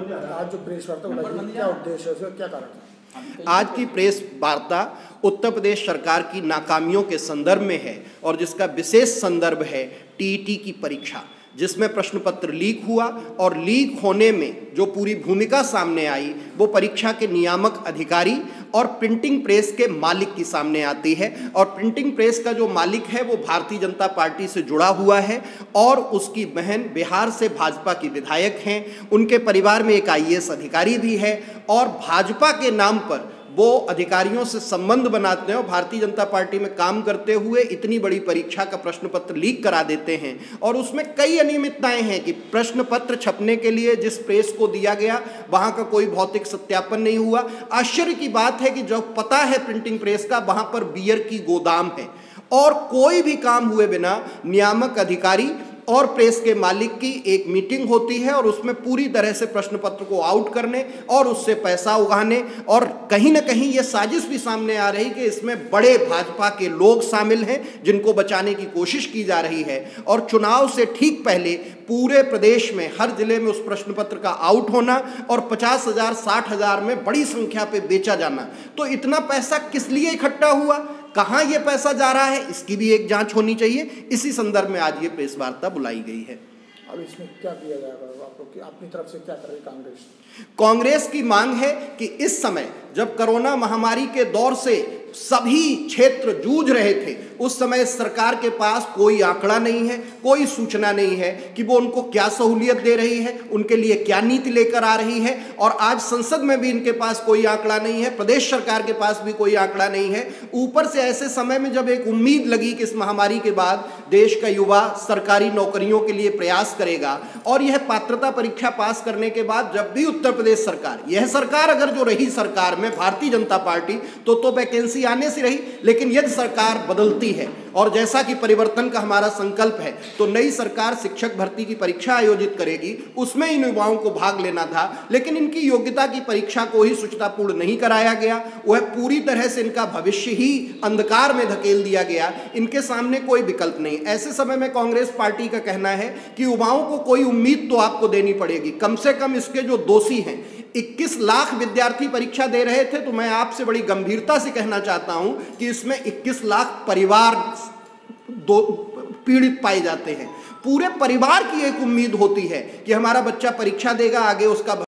आज जो प्रेस वार्ता क्या उद्देश्य है क्या कारण है आज की प्रेस वार्ता उत्तर प्रदेश सरकार की नाकामियों के संदर्भ में है और जिसका विशेष संदर्भ है टीईटी की परीक्षा। जिसमें प्रश्न पत्र लीक हुआ और लीक होने में जो पूरी भूमिका सामने आई, वो परीक्षा के नियामक अधिकारी और प्रिंटिंग प्रेस के मालिक की सामने आती है। और प्रिंटिंग प्रेस का जो मालिक है, वो भारतीय जनता पार्टी से जुड़ा हुआ है और उसकी बहन बिहार से भाजपा की विधायक हैं। उनके परिवार में एक आई अधिकारी भी है और भाजपा के नाम पर वो अधिकारियों से संबंध बनाते हैं और भारतीय जनता पार्टी में काम करते हुए इतनी बड़ी परीक्षा का प्रश्न पत्र लीक करा देते हैं। और उसमें कई अनियमितताएँ हैं कि प्रश्न पत्र छपने के लिए जिस प्रेस को दिया गया, वहाँ का कोई भौतिक सत्यापन नहीं हुआ। आश्चर्य की बात है कि जो पता है प्रिंटिंग प्रेस का, वहाँ पर बियर की गोदाम है। और कोई भी काम हुए बिना नियामक अधिकारी और प्रेस के मालिक की एक मीटिंग होती है और उसमें पूरी तरह से प्रश्न पत्र को आउट करने और उससे पैसा उगाने और कहीं ना कहीं ये साजिश भी सामने आ रही कि इसमें बड़े भाजपा के लोग शामिल हैं जिनको बचाने की कोशिश की जा रही है। और चुनाव से ठीक पहले पूरे प्रदेश में, हर ज़िले में उस प्रश्न पत्र का आउट होना और पचास हज़ार, साठ हज़ार में बड़ी संख्या पे बेचा जाना। तो इतना पैसा किस लिए इकट्ठा हुआ? कहाँ ये पैसा जा रहा है? इसकी भी एक जाँच होनी चाहिए। इसी संदर्भ में आज ये प्रेस वार्ता बुलाई गई है। और इसमें क्या किया जाएगा आप कि अपनी तरफ़ से क्या करेगी कांग्रेस? कांग्रेस की मांग है कि इस समय जब कोरोना महामारी के दौर से सभी क्षेत्र जूझ रहे थे। उस समय सरकार के पास कोई आंकड़ा नहीं है, कोई सूचना नहीं है कि वो उनको क्या सहूलियत दे रही है, उनके लिए क्या नीति लेकर आ रही है और आज संसद में भी इनके पास कोई आंकड़ा नहीं है, प्रदेश सरकार के पास भी कोई आंकड़ा नहीं है। ऊपर से ऐसे समय में जब एक उम्मीद लगी कि इस महामारी के बाद देश का युवा सरकारी नौकरियों के लिए प्रयास करेगा और यह पात्रता परीक्षा पास करने के बाद जब भी उत्तर प्रदेश सरकार, यह सरकार अगर जो रही सरकार में, भारतीय जनता पार्टी तो तो वैकेंसी आने से रही, लेकिन यदि सरकार बदलती है और जैसा कि परिवर्तन का हमारा संकल्प है तो नई सरकार शिक्षक भर्ती की परीक्षा आयोजित करेगी, उसमें इन युवाओं को भाग लेना था, लेकिन इनकी योग्यता की परीक्षा को ही सुचतापूर्ण नहीं कराया गया, वह पूरी तरह से इनका भविष्य ही अंधकार में धकेल दिया गया, इनके सामने कोई विकल्प नहीं। ऐसे समय में कांग्रेस पार्टी का कहना है कि युवाओं को कोई उम्मीद तो आपको देनी पड़ेगी, कम से कम इसके जो दोषी हैं 21 लाख विद्यार्थी परीक्षा दे रहे थे तो मैं आपसे बड़ी गंभीरता से कहना चाहता हूँ कि इसमें 21 लाख परिवार दो, पीड़ित पाए जाते हैं। पूरे परिवार की एक उम्मीद होती है कि हमारा बच्चा परीक्षा देगा, आगे उसका